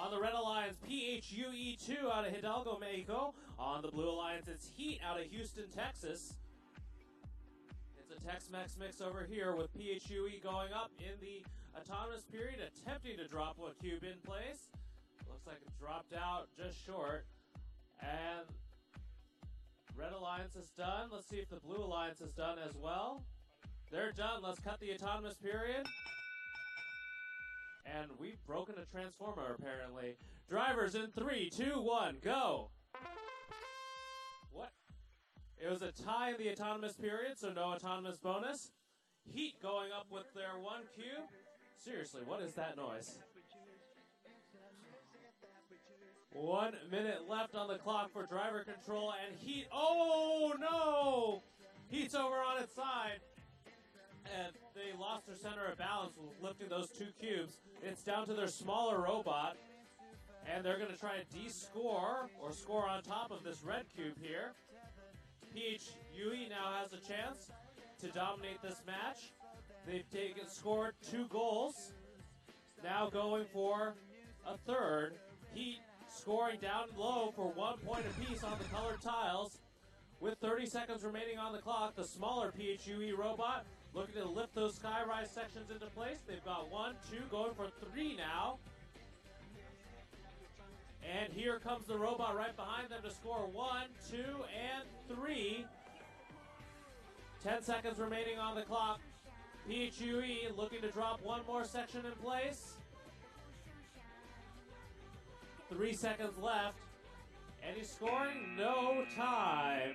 On the Red Alliance, PHUE2 out of Hidalgo, Mexico. On the Blue Alliance, it's Heat out of Houston, Texas. It's a Tex-Mex mix over here with PHUE going up in the autonomous period, attempting to drop one cube in place. Looks like it dropped out just short. And Red Alliance is done. Let's see if the Blue Alliance is done as well. They're done. Let's cut the autonomous period. And we've broken a transformer, apparently. Drivers in three, two, one, go. What? It was a tie in the autonomous period, so no autonomous bonus. Heat going up with their one cube. Seriously, what is that noise? One minute left on the clock for driver control and Heat. Oh no! Heat's over on its side. Lost their center of balance with lifting those two cubes. It's down to their smaller robot. And they're going to try to de-score or score on top of this red cube here. Peach PHUE now has a chance to dominate this match. They've taken scored two goals. Now going for a third. Heat scoring down low for one point apiece on the colored tiles. With 30 seconds remaining on the clock, the smaller PHUE robot looking to lift those skyrise sections into place. They've got one, two, going for three now. And here comes the robot right behind them to score one, two, and three. 10 seconds remaining on the clock. PHUE looking to drop one more section in place. Three seconds left. And he's scoring no time.